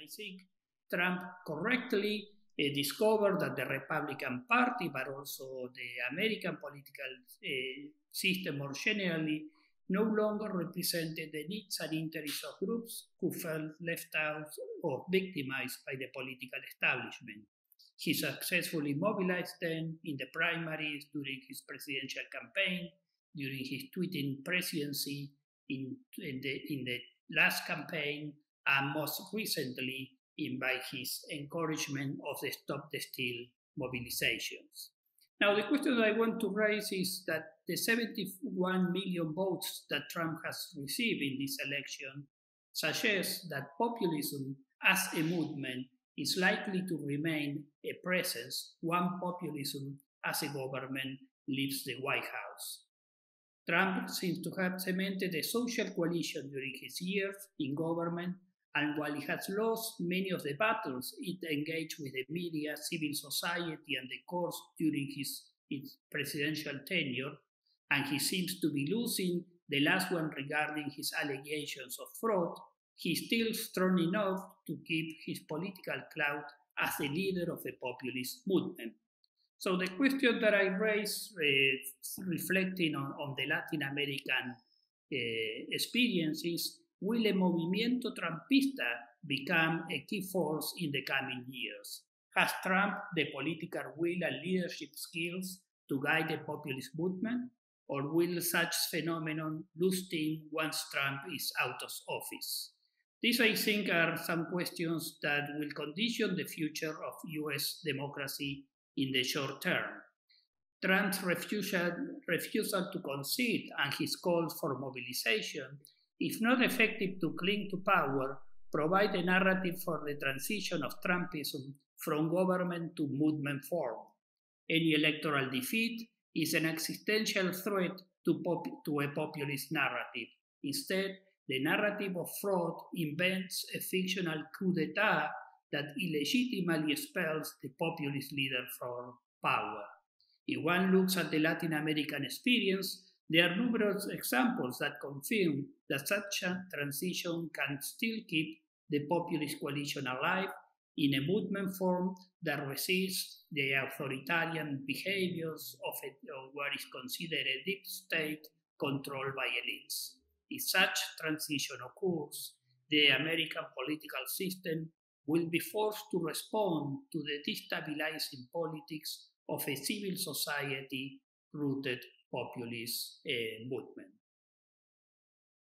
I think Trump correctly uh, discovered that the Republican Party, but also the American political uh, system more generally, no longer represented the needs and interests of groups who felt left out or victimized by the political establishment. He successfully mobilized them in the primaries during his presidential campaign, during his tweeting presidency, in, in, the, in the last campaign, and most recently in by his encouragement of the Stop the Steal mobilizations. Now, the question that I want to raise is that the 71 million votes that Trump has received in this election suggests that populism as a movement is likely to remain a presence when populism as a government leaves the White House. Trump seems to have cemented a social coalition during his years in government and while he has lost many of the battles it engaged with the media, civil society, and the courts during his, his presidential tenure, and he seems to be losing the last one regarding his allegations of fraud, he's still strong enough to keep his political clout as the leader of a populist movement. So the question that I raise, uh, reflecting on, on, the Latin American uh, experience, is will a movimiento trumpista become a key force in the coming years? Has Trump the political will and leadership skills to guide a populist movement? Or will such phenomenon lose steam once Trump is out of office? These, I think, are some questions that will condition the future of US democracy in the short term. Trump's refusal, refusal to concede and his calls for mobilization if not effective to cling to power, provide a narrative for the transition of Trumpism from government to movement form. Any electoral defeat is an existential threat to, pop- to a populist narrative. Instead, the narrative of fraud invents a fictional coup d'etat that illegitimately expels the populist leader from power. If one looks at the Latin American experience, there are numerous examples that confirm that such a transition can still keep the populist coalition alive in a movement form that resists the authoritarian behaviors of, a, of what is considered a deep state controlled by elites. If such transition occurs, the American political system will be forced to respond to the destabilizing politics of a civil society rooted populist uh, movement.